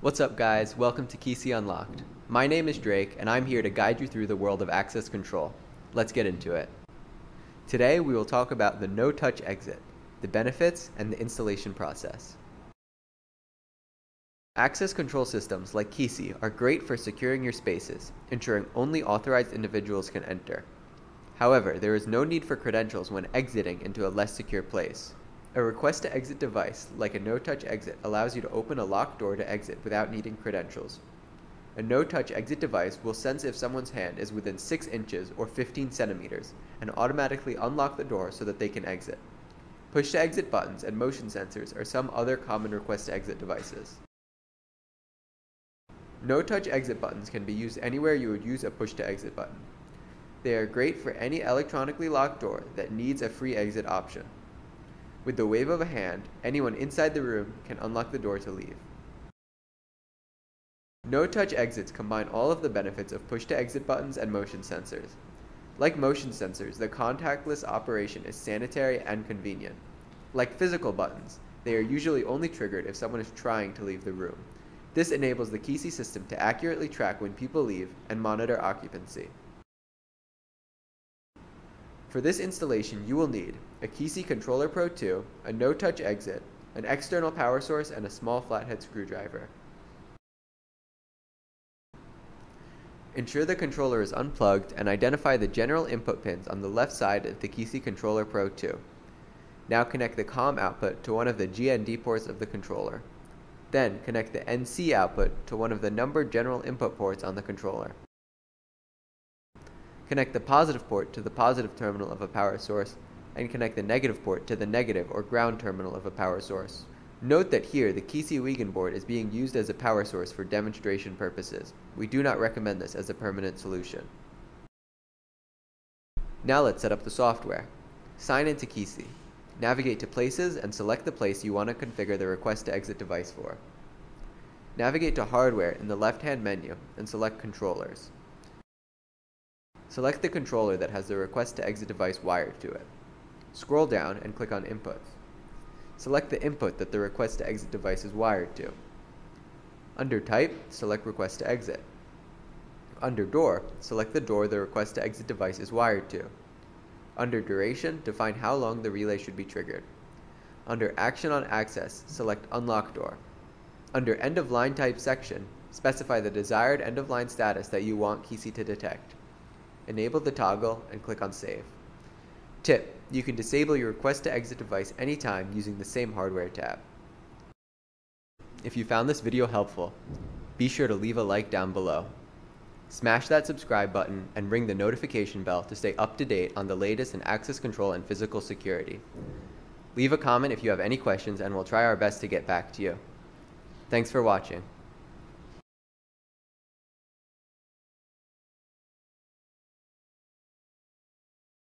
What's up guys, welcome to Kisi Unlocked. My name is Drake and I'm here to guide you through the world of access control. Let's get into it. Today we will talk about the no-touch exit, the benefits, and the installation process. Access control systems like Kisi are great for securing your spaces, ensuring only authorized individuals can enter. However, there is no need for credentials when exiting into a less secure place. A request to exit device, like a no-touch exit, allows you to open a locked door to exit without needing credentials. A no-touch exit device will sense if someone's hand is within 6 inches or 15 centimeters and automatically unlock the door so that they can exit. Push-to-exit buttons and motion sensors are some other common request-to-exit devices. No-touch exit buttons can be used anywhere you would use a push-to-exit button. They are great for any electronically locked door that needs a free exit option. With the wave of a hand, anyone inside the room can unlock the door to leave. No-touch exits combine all of the benefits of push-to-exit buttons and motion sensors. Like motion sensors, the contactless operation is sanitary and convenient. Like physical buttons, they are usually only triggered if someone is trying to leave the room. This enables the Kisi system to accurately track when people leave and monitor occupancy. For this installation, you will need a Kisi Controller Pro 2, a no-touch exit, an external power source, and a small flathead screwdriver. Ensure the controller is unplugged and identify the general input pins on the left side of the Kisi Controller Pro 2. Now connect the COM output to one of the GND ports of the controller. Then connect the NC output to one of the numbered general input ports on the controller. Connect the positive port to the positive terminal of a power source, and connect the negative port to the negative or ground terminal of a power source. Note that here the Kisi Wiegand board is being used as a power source for demonstration purposes. We do not recommend this as a permanent solution. Now let's set up the software. Sign into Kisi. Navigate to Places and select the place you want to configure the request to exit device for. Navigate to Hardware in the left-hand menu and select Controllers. Select the controller that has the request to exit device wired to it. Scroll down and click on Inputs. Select the input that the request to exit device is wired to. Under Type, select Request to Exit. Under Door, select the door the request to exit device is wired to. Under Duration, define how long the relay should be triggered. Under Action on Access, select Unlock Door. Under End of Line Type section, specify the desired end of line status that you want Kisi to detect. Enable the toggle and click on Save. Tip, you can disable your request to exit device anytime using the same hardware tab. If you found this video helpful, be sure to leave a like down below. Smash that subscribe button and ring the notification bell to stay up to date on the latest in access control and physical security. Leave a comment if you have any questions and we'll try our best to get back to you. Thanks for watching.